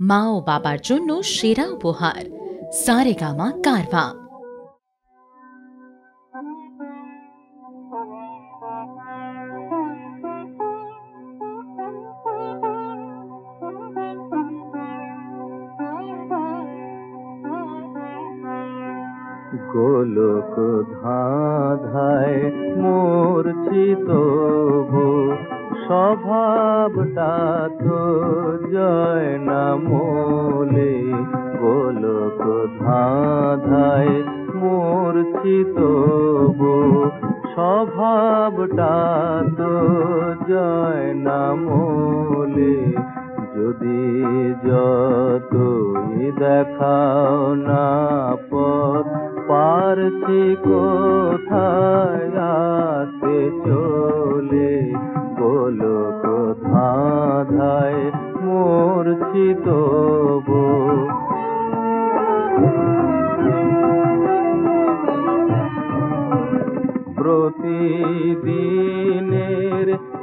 মা ও বাবার জন্য সেরা উপহার। সারেগামা কারভা। গোলক ধাধায় মূর্ছিত স্বভাবটা তো জয় না মোলে গোলক ধাধায় মূর্ছিত স্বভাবটা তো জয় না মোলে যদি যতই দেখাও না পথ পারছি কোথায় আসতে চলে গোলক ধাধায় মূর্ছিত প্রতিদিনের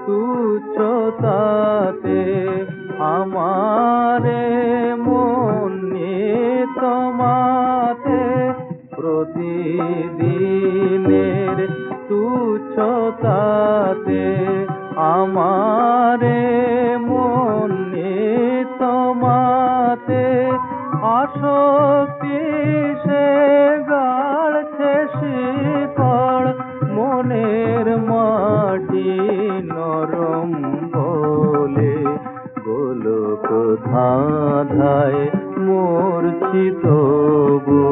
তুচ্ছতাতে আমারে প্রতিদিনের তুচ্ছতাতে আসক্তি সে গাড়ছে শিকড়, মনের মাটি নরম বলে গোলক ধাধায় মূর্ছিত গো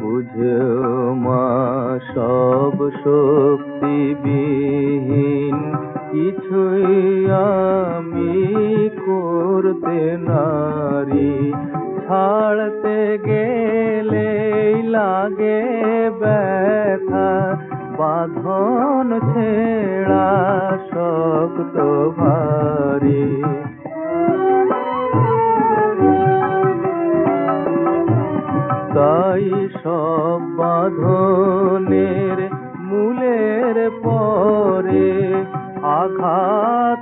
বুঝেও মা সব শক্তিবিহীন আমি করতে নারী, ছাড়তে গেলে লাগে ব্যথা, বাঁধন ছেড়া শক্ত ভারী। তাই সব বাঁধনের মূলের পরে আঘাত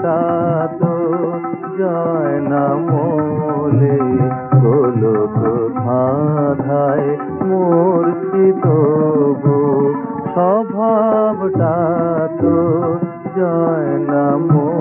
স্বভাবটা তো যায় না মোলে গোলক ধাধায় মূর্ছিত স্বভাবটা তো যায় না মোলে